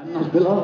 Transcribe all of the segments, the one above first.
Ah, não pelo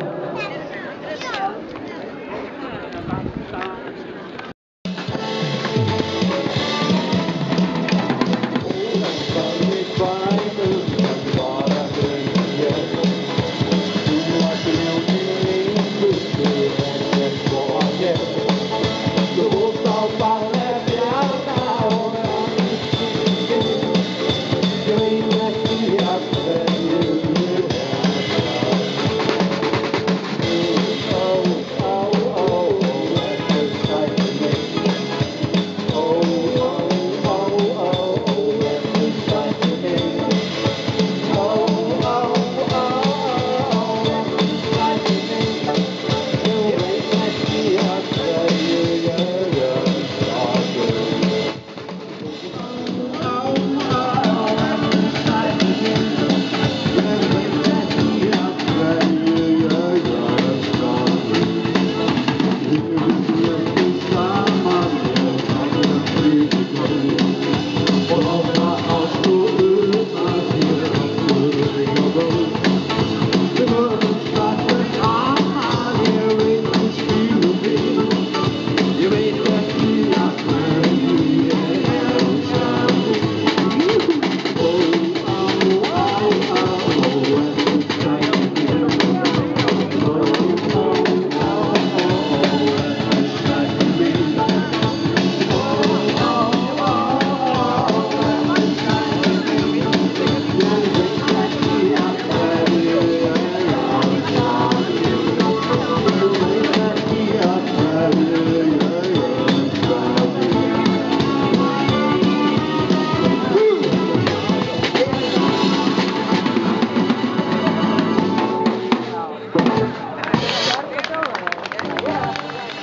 है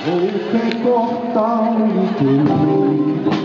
Löjma korsa och kalpa skog